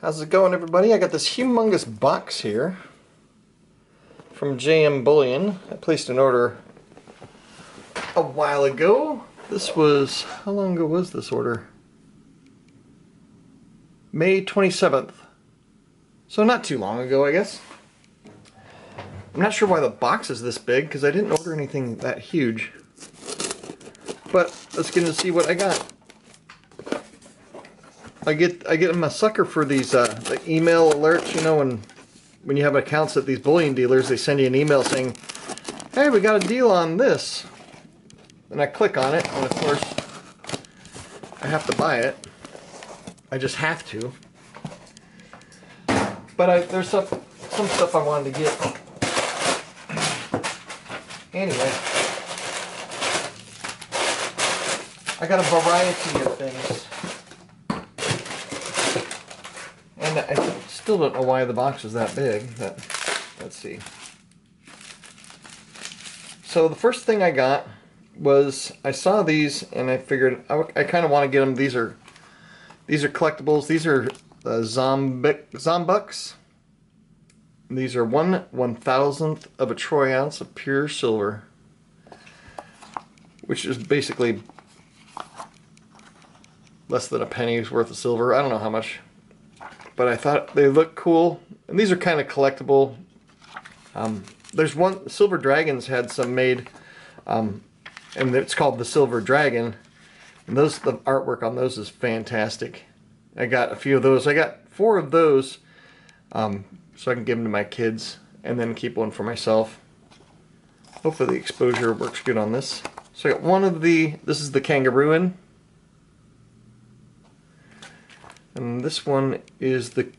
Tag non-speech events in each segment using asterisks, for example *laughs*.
How's it going everybody? I got this humongous box here from JM Bullion. I placed an order a while ago. This was, how long ago was this order? May 27th. So not too long ago, I guess. I'm not sure why the box is this big, because I didn't order anything that huge. But let's get to see what I got. I get I get them a sucker for these uh, the email alerts. You know when when you have accounts at these bullion dealers, they send you an email saying, "Hey, we got a deal on this," and I click on it, and of course, I have to buy it. I just have to. But I, there's some some stuff I wanted to get. Anyway, I got a variety of things. And I still don't know why the box is that big, but let's see. So the first thing I got was I saw these and I figured I, I kind of want to get them. These are these are collectibles. These are uh, Zombic, Zombucks. These are one one thousandth of a troy ounce of pure silver, which is basically less than a penny's worth of silver. I don't know how much but I thought they look cool. And these are kind of collectible. Um, there's one, Silver Dragons had some made, um, and it's called the Silver Dragon. And those, the artwork on those is fantastic. I got a few of those. I got four of those, um, so I can give them to my kids, and then keep one for myself. Hopefully the exposure works good on this. So I got one of the, this is the Kangarooin. And this one is the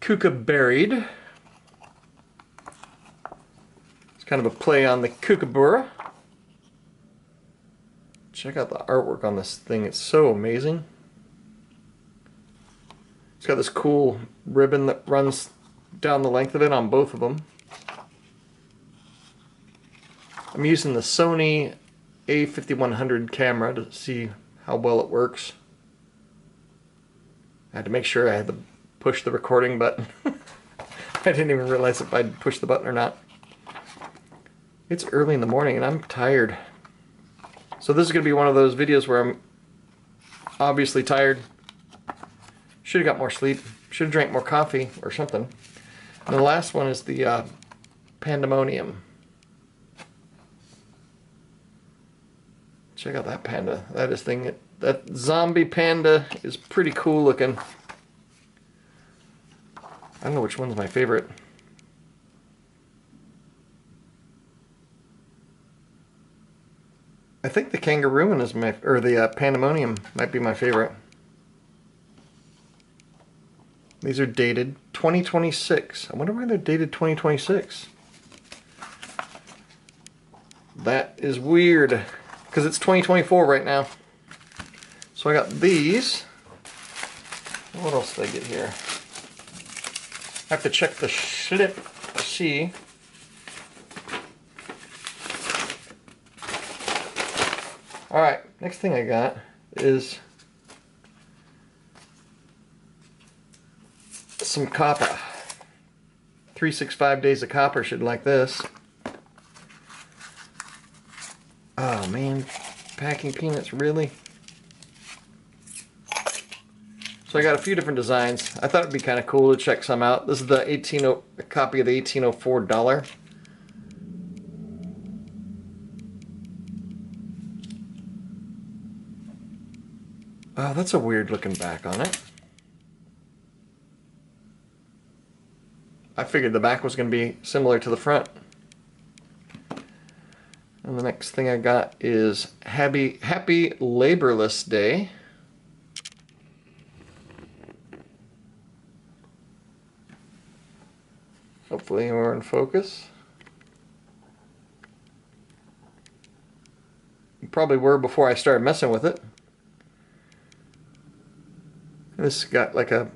Kookaburied. It's kind of a play on the Kookaburra. Check out the artwork on this thing, it's so amazing. It's got this cool ribbon that runs down the length of it on both of them. I'm using the Sony a5100 camera to see how well it works. I had to make sure I had to push the recording button. *laughs* I didn't even realize if I'd push the button or not. It's early in the morning and I'm tired. So this is going to be one of those videos where I'm obviously tired. Should have got more sleep. Should have drank more coffee or something. And the last one is the uh, Pandemonium. Check out that panda. That is thing that zombie panda is pretty cool looking. I don't know which one's my favorite. I think the kangaroo is my, or the uh, pandemonium might be my favorite. These are dated 2026. I wonder why they're dated 2026. That is weird, because it's 2024 right now. So I got these. What else did I get here? I have to check the slip to see. Alright, next thing I got is some copper. 365 days of copper should like this. Oh man, packing peanuts, really? So I got a few different designs. I thought it'd be kind of cool to check some out. This is the 18 copy of the 1804 dollar. Oh, that's a weird looking back on it. I figured the back was going to be similar to the front. And the next thing I got is Happy, Happy Laborless Day. Hopefully we're in focus. Probably were before I started messing with it. This got like a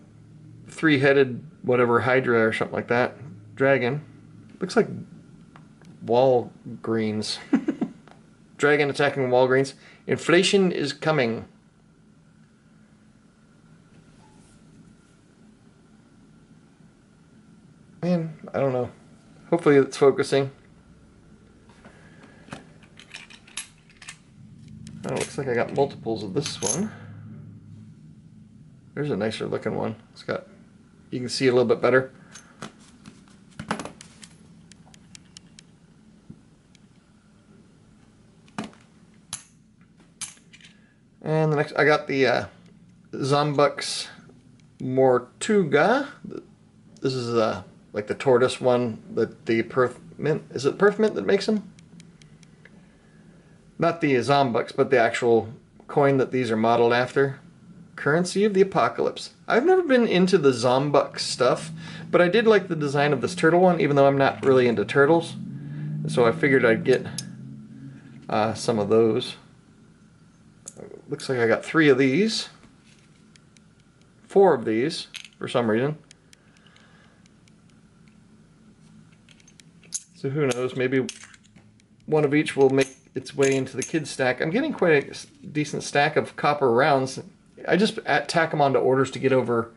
three-headed whatever Hydra or something like that. Dragon. Looks like Walgreens. *laughs* Dragon attacking Walgreens. Inflation is coming. Man, I don't know. Hopefully it's focusing. Oh, looks like I got multiples of this one. There's a nicer looking one. It's got, you can see a little bit better. And the next, I got the uh, Zombucks Mortuga. This is uh, like the tortoise one that the Perth Mint, is it Perth Mint that makes them? Not the Zombucks, but the actual coin that these are modeled after. Currency of the Apocalypse. I've never been into the Zombucks stuff, but I did like the design of this turtle one, even though I'm not really into turtles. So I figured I'd get uh, some of those. Looks like I got three of these. Four of these, for some reason. So who knows, maybe one of each will make its way into the kids stack. I'm getting quite a decent stack of copper rounds. I just tack them onto orders to get over,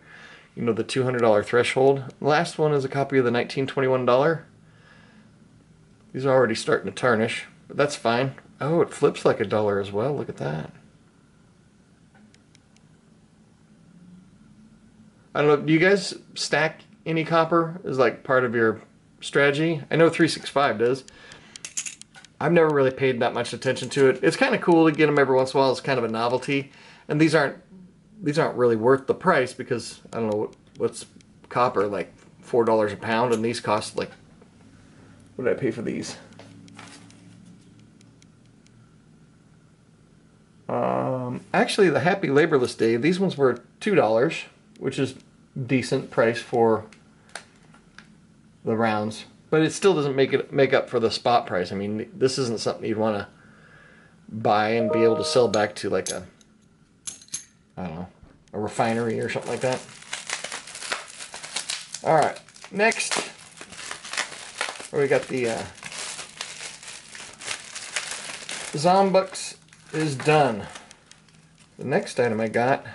you know, the $200 threshold. Last one is a copy of the 1921 dollar. These are already starting to tarnish, but that's fine. Oh, it flips like a dollar as well. Look at that. I don't know. Do you guys stack any copper as like part of your strategy? I know 365 does. I've never really paid that much attention to it. It's kind of cool to get them every once in a while. It's kind of a novelty, and these aren't these aren't really worth the price because I don't know what, what's copper like four dollars a pound, and these cost like what did I pay for these? Um, actually, the Happy Laborless Day, these ones were two dollars, which is decent price for the rounds but it still doesn't make it make up for the spot price. I mean, this isn't something you'd want to buy and be able to sell back to like a I don't know a refinery or something like that. All right, next we got the uh, Zombucks is done. The next item I got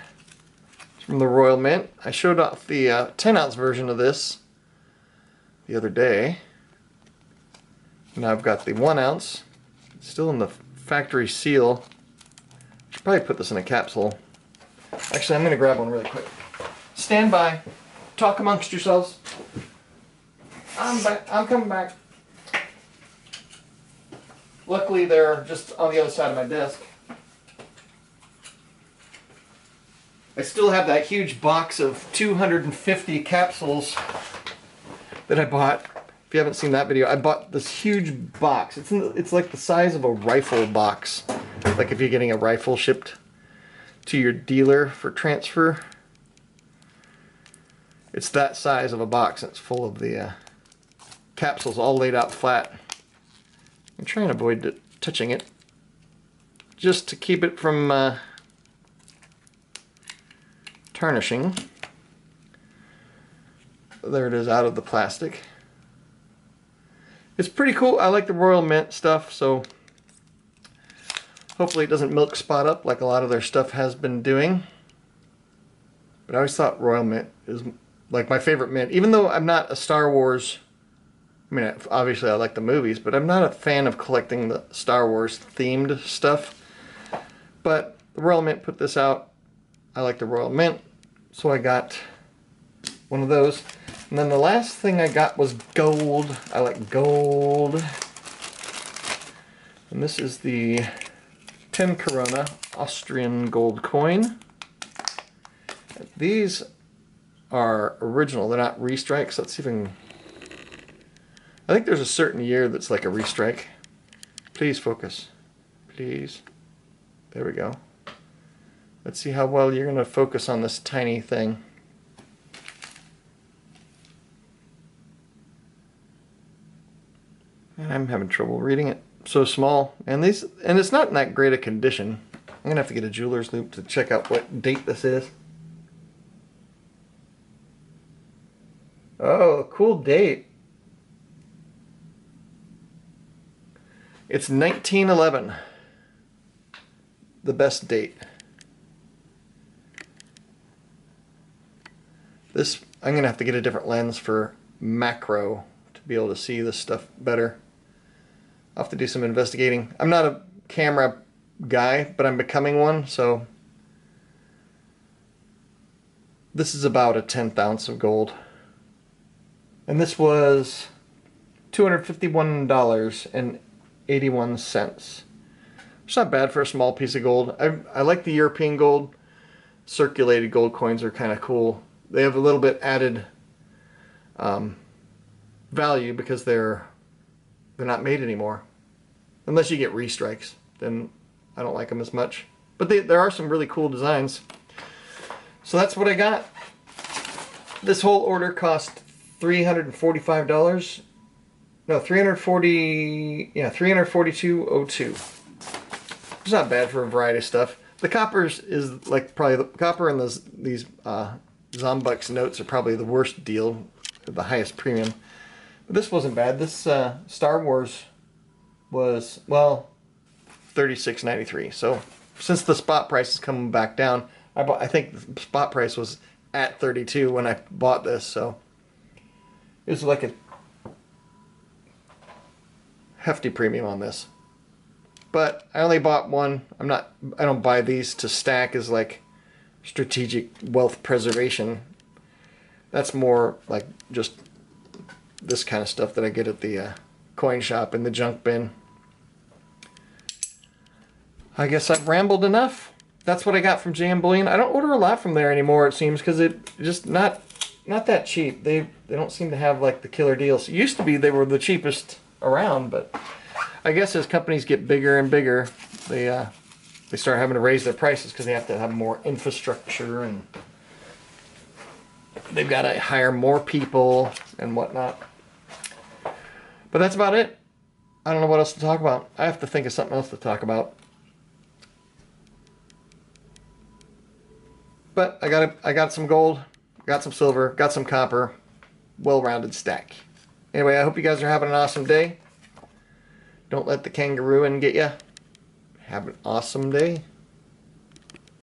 is from the Royal Mint. I showed off the uh, 10 ounce version of this the other day. Now I've got the one ounce, still in the factory seal. Should probably put this in a capsule. Actually, I'm gonna grab one really quick. Stand by. Talk amongst yourselves. I'm back. I'm coming back. Luckily, they're just on the other side of my desk. I still have that huge box of 250 capsules that I bought. If you haven't seen that video, I bought this huge box. It's the, it's like the size of a rifle box. Like if you're getting a rifle shipped to your dealer for transfer. It's that size of a box. It's full of the uh, capsules all laid out flat. I'm trying to avoid touching it just to keep it from uh, tarnishing there it is out of the plastic. It's pretty cool. I like the Royal Mint stuff, so hopefully it doesn't milk spot up like a lot of their stuff has been doing. But I always thought Royal Mint is like my favorite mint, even though I'm not a Star Wars. I mean, obviously I like the movies, but I'm not a fan of collecting the Star Wars themed stuff. But the Royal Mint put this out. I like the Royal Mint, so I got one of those. And then the last thing I got was gold. I like gold. And this is the 10 Corona Austrian gold coin. These are original. They're not restrikes. Let's see if I. I think there's a certain year that's like a restrike. Please focus. Please. There we go. Let's see how well you're going to focus on this tiny thing. I'm having trouble reading it. So small. And these and it's not in that great a condition. I'm gonna have to get a jeweler's loupe to check out what date this is. Oh, cool date. It's 1911. The best date. This, I'm going to have to get a different lens for macro to be able to see this stuff better. I'll have to do some investigating. I'm not a camera guy, but I'm becoming one, so this is about a tenth ounce of gold. And this was $251.81. It's not bad for a small piece of gold. I, I like the European gold. Circulated gold coins are kind of cool. They have a little bit added um, value because they're they're not made anymore. Unless you get restrikes, then I don't like them as much. But they, there are some really cool designs. So that's what I got. This whole order cost $345. No, 340 yeah, 342.02. It's not bad for a variety of stuff. The coppers is like probably the copper and those these uh, Zombucks notes are probably the worst deal, the highest premium. But this wasn't bad. This uh, Star Wars was well, thirty six ninety three. So since the spot price is coming back down, I bought. I think the spot price was at thirty two when I bought this. So it was like a hefty premium on this but I only bought one. I'm not. I don't buy these to stack as like strategic wealth preservation. That's more like just this kind of stuff that I get at the uh, coin shop in the junk bin. I guess I've rambled enough. That's what I got from Bullion. I don't order a lot from there anymore. It seems because it just not not that cheap. They they don't seem to have like the killer deals. It used to be they were the cheapest around, but I guess as companies get bigger and bigger, they uh, they start having to raise their prices because they have to have more infrastructure and they've got to hire more people and whatnot. But that's about it. I don't know what else to talk about. I have to think of something else to talk about. But I got a, I got some gold, got some silver, got some copper, well-rounded stack. Anyway, I hope you guys are having an awesome day. Don't let the kangaroo in get you. Have an awesome day.